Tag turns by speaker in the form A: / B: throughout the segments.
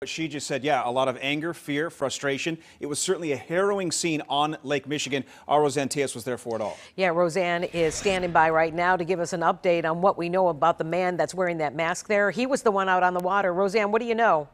A: What she just said, yeah, a lot of anger, fear, frustration. It was certainly a harrowing scene on Lake Michigan. Our Roseanne Tellez was there for it all.
B: Yeah, Roseanne is standing by right now to give us an update on what we know about the man that's wearing that mask there. He was the one out on the water. Roseanne, what do you know?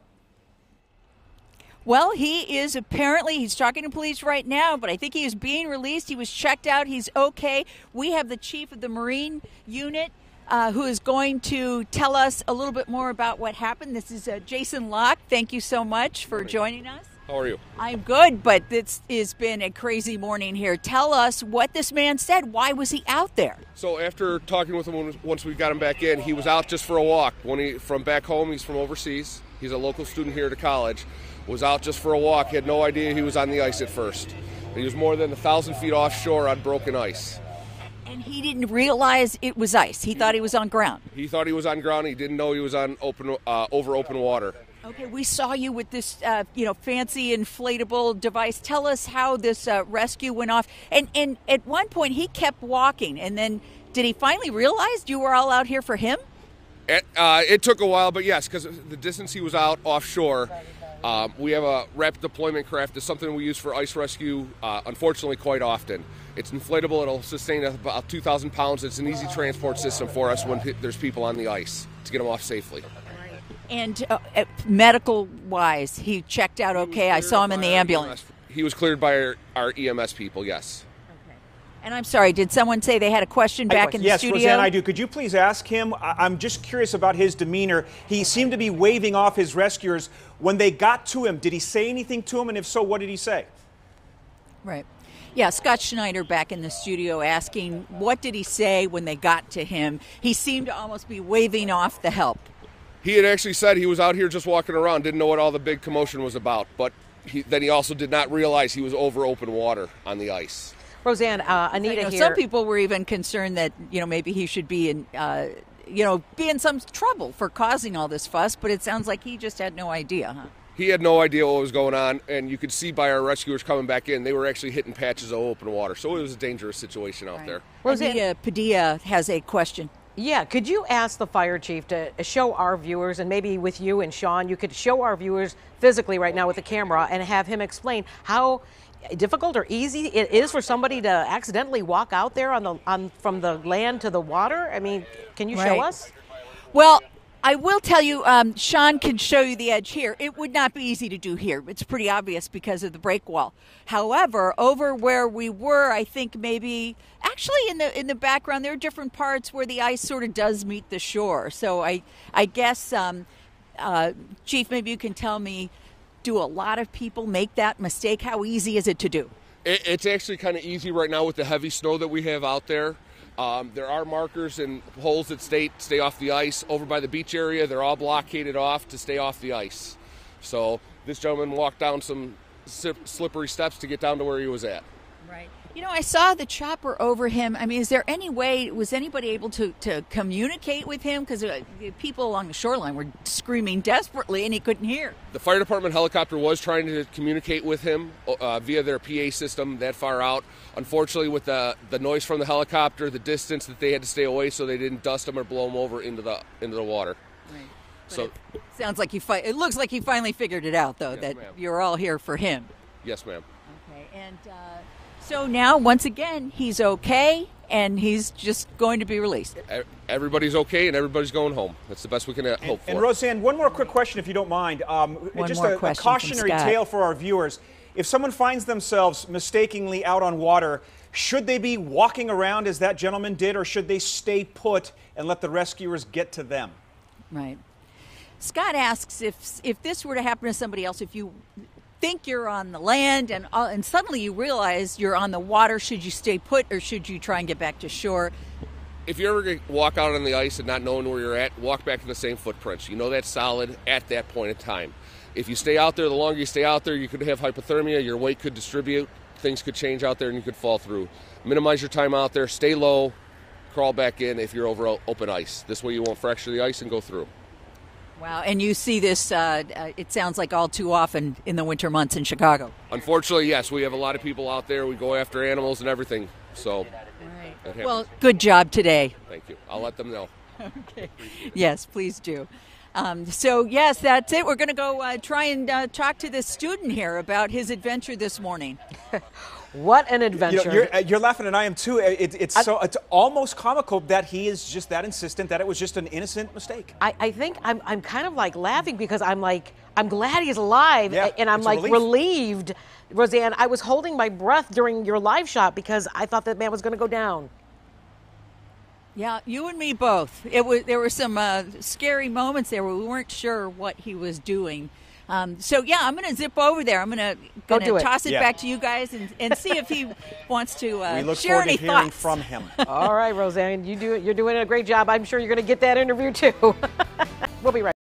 C: Well, he is apparently, he's talking to police right now, but I think he is being released. He was checked out. He's okay. We have the chief of the Marine unit uh, who is going to tell us a little bit more about what happened. This is uh, Jason Locke. Thank you so much for joining us.
D: How are you?
C: I'm good, but this has been a crazy morning here. Tell us what this man said. Why was he out there?
D: So after talking with him once we got him back in, he was out just for a walk. When he from back home, he's from overseas. He's a local student here to college. Was out just for a walk. He had no idea he was on the ice at first. He was more than a thousand feet offshore on broken ice.
C: And he didn't realize it was ice. He thought he was on ground.
D: He thought he was on ground. He didn't know he was on open uh, over open water.
C: Okay, we saw you with this, uh, you know, fancy inflatable device. Tell us how this uh, rescue went off. And and at one point he kept walking, and then did he finally realize you were all out here for him?
D: It, uh, it took a while, but yes, because the distance he was out offshore. Um, we have a rapid deployment craft. It's something we use for ice rescue, uh, unfortunately, quite often. It's inflatable. It'll sustain about 2,000 pounds. It's an easy transport system for us when there's people on the ice to get them off safely.
C: And uh, medical wise, he checked out okay. I saw him in the ambulance.
D: He was cleared by our, our EMS people, yes.
C: And I'm sorry, did someone say they had a question back in
A: yes,
C: the studio?
A: Yes, Roseanne, I do. Could you please ask him? I'm just curious about his demeanor. He seemed to be waving off his rescuers. When they got to him, did he say anything to him? And if so, what did he say?
C: Right. Yeah, Scott Schneider back in the studio asking, what did he say when they got to him? He seemed to almost be waving off the help.
D: He had actually said he was out here just walking around, didn't know what all the big commotion was about, but he, then he also did not realize he was over open water on the ice.
B: Roseanne, uh, Anita
C: know,
B: here.
C: Some people were even concerned that you know maybe he should be in. Uh, you know, be in some trouble for causing all this fuss, but it sounds like he just had no idea, huh?
D: he had no idea what was going on, and you could see by our rescuers coming back in, they were actually hitting patches of open water. So it was a dangerous situation out right. there.
C: Rosia Padilla has a question.
B: Yeah, could you ask the fire chief to show our viewers, and maybe with you and Sean, you could show our viewers physically right now with the camera and have him explain how difficult or easy it is for somebody to accidentally walk out there on the on from the land to the water? I mean, can you right. show us?
C: Well, I will tell you, um, Sean can show you the edge here. It would not be easy to do here. It's pretty obvious because of the break wall. However, over where we were, I think maybe actually in the in the background there are different parts where the ice sort of does meet the shore. So I I guess um, uh, Chief, maybe you can tell me, do a lot of people make that mistake? How easy is it to do?
D: It, it's actually kind of easy right now with the heavy snow that we have out there. Um, there are markers and holes that stay stay off the ice. Over by the beach area, they're all blockaded off to stay off the ice. So this gentleman walked down some slippery steps to get down to where he was at.
C: Right. You know, I saw the chopper over him. I mean, is there any way, was anybody able to, to communicate with him? Because uh, people along the shoreline were screaming desperately and he couldn't hear.
D: The fire department helicopter was trying to communicate with him uh, via their PA system that far out. Unfortunately, with the, the noise from the helicopter, the distance that they had to stay away so they didn't dust him or blow him over into the, into the water.
C: Right. so sounds like he fi- it looks like he finally figured it out though yes, that ma'am. you're all here for him.
D: Yes, ma'am.
C: Okay, and uh, so now, once again, he's okay and he's just going to be released.
D: Everybody's okay and everybody's going home. That's the best we can uh, hope
A: for. And Roseanne, one more quick question, if you don't mind. Um,
C: one
A: just
C: more
A: a,
C: a
A: cautionary tale for our viewers. If someone finds themselves mistakenly out on water, should they be walking around as that gentleman did, or should they stay put and let the rescuers get to them?
C: Right. Scott asks if if this were to happen to somebody else, if you think you're on the land and uh, and suddenly you realize you're on the water. Should you stay put or should you try and get back to shore?
D: If you ever walk out on the ice and not knowing where you're at walk back in the same footprints. You know that's solid at that point in time. If you stay out there the longer you stay out there you could have hypothermia your weight could distribute things could change out there and you could fall through. Minimize your time out there stay low crawl back in if you're over open ice. This way you won't fracture the ice and go through
C: Wow, and you see this, uh, uh, it sounds like all too often in the winter months in Chicago.
D: Unfortunately, yes, we have a lot of people out there. We go after animals and everything. So,
C: right. well, good job today.
D: Thank you. I'll let them know.
C: okay. Yes, please do. Um, so yes, that's it. We're going to go uh, try and uh, talk to this student here about his adventure this morning.
B: What an
A: You
B: adventure.
A: know, you're, uh, you're laughing, and I am too. It, it's so it's almost comical that he is just that insistent that it was just an innocent mistake.
B: I, I think I'm, I'm kind of like laughing because I'm like, I'm glad he's alive
A: Yeah,
B: and I'm like relieved. Roseanne, I was holding my breath during your live shot because I thought that man was going to go down.
C: Yeah, you and me both. It was there were some uh, scary moments there where we weren't sure what he was doing. Um, so yeah, I'm going to zip over there. I'm going to
B: Go
C: to toss it
A: Yeah.
C: back to you guys and, and see if he wants to uh,
A: we look
C: share
A: forward
C: any
A: to hearing
C: thoughts.
A: from him.
B: All right, Roseanne, you do it. You're doing a great job. I'm sure you're going to get that interview too. we'll be right.